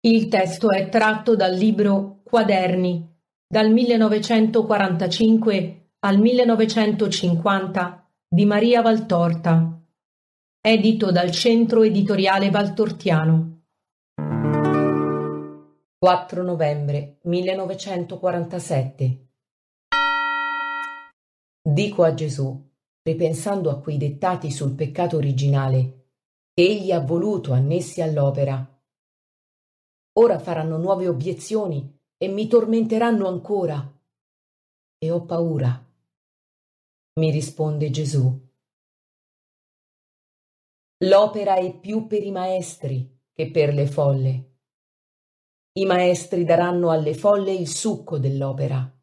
Il testo è tratto dal libro Quaderni, dal 1945 al 1950 di Maria Valtorta, edito dal Centro Editoriale Valtortiano. 4 novembre 1947 Dico a Gesù, ripensando a quei dettati sul peccato originale, che egli ha voluto annessi all'opera, Ora faranno nuove obiezioni e mi tormenteranno ancora. E ho paura. Mi risponde Gesù. L'opera è più per i maestri che per le folle. I maestri daranno alle folle il succo dell'opera,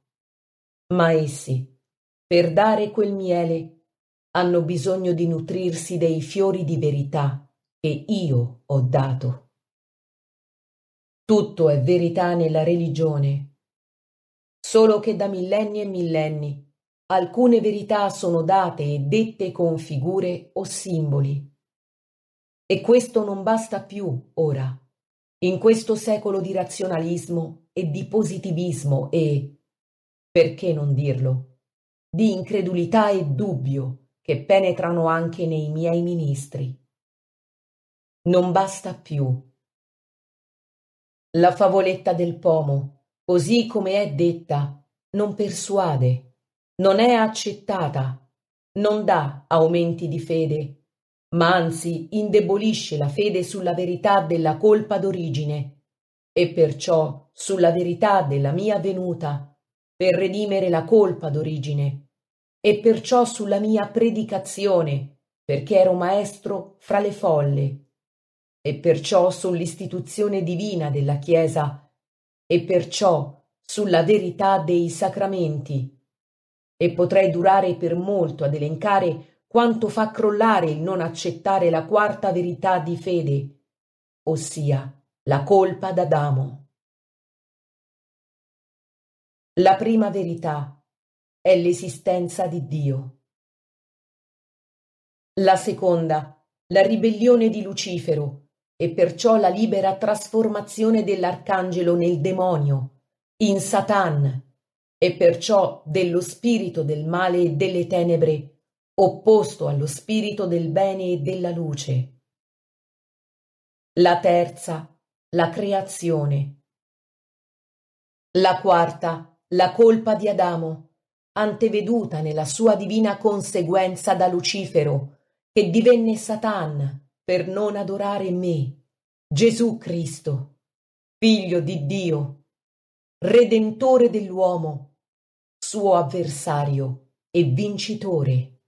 ma essi, per dare quel miele, hanno bisogno di nutrirsi dei fiori di verità che io ho dato. Tutto è verità nella religione, solo che da millenni e millenni alcune verità sono date e dette con figure o simboli. E questo non basta più ora, in questo secolo di razionalismo e di positivismo e, perché non dirlo, di incredulità e dubbio che penetrano anche nei miei ministri. Non basta più la favoletta del pomo, così come è detta, non persuade, non è accettata, non dà aumenti di fede, ma anzi indebolisce la fede sulla verità della colpa d'origine e perciò sulla verità della mia venuta per redimere la colpa d'origine e perciò sulla mia predicazione perché ero maestro fra le folle e perciò sull'istituzione divina della Chiesa e perciò sulla verità dei sacramenti. E potrei durare per molto ad elencare quanto fa crollare il non accettare la quarta verità di fede, ossia la colpa d'Adamo. La prima verità è l'esistenza di Dio. La seconda, la ribellione di Lucifero, e perciò la libera trasformazione dell'arcangelo nel demonio, in Satan, e perciò dello spirito del male e delle tenebre, opposto allo spirito del bene e della luce. La terza, la creazione. La quarta, la colpa di Adamo, anteveduta nella sua divina conseguenza da Lucifero, che divenne Satan, per non adorare me, Gesù Cristo, figlio di Dio, redentore dell'uomo, suo avversario e vincitore.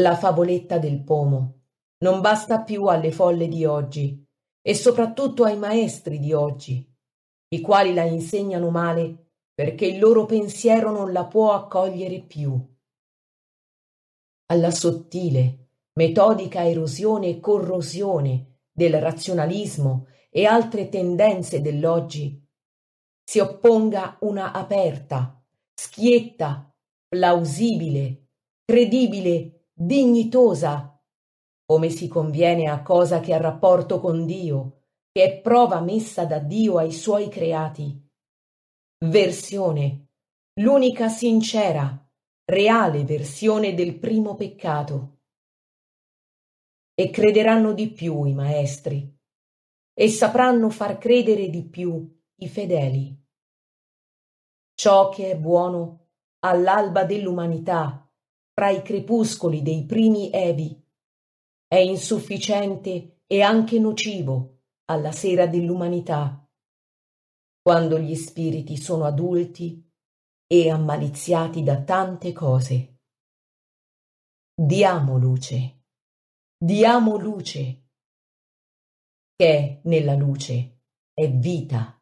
La favoletta del pomo non basta più alle folle di oggi e soprattutto ai maestri di oggi, i quali la insegnano male perché il loro pensiero non la può accogliere più. Alla sottile, metodica erosione e corrosione del razionalismo e altre tendenze dell'oggi, si opponga una aperta, schietta, plausibile, credibile, dignitosa, come si conviene a cosa che ha rapporto con Dio, che è prova messa da Dio ai suoi creati. Versione, l'unica sincera, reale versione del primo peccato e crederanno di più i maestri e sapranno far credere di più i fedeli. Ciò che è buono all'alba dell'umanità, fra i crepuscoli dei primi evi, è insufficiente e anche nocivo alla sera dell'umanità, quando gli spiriti sono adulti e ammaliziati da tante cose. Diamo luce diamo luce, che nella luce è vita.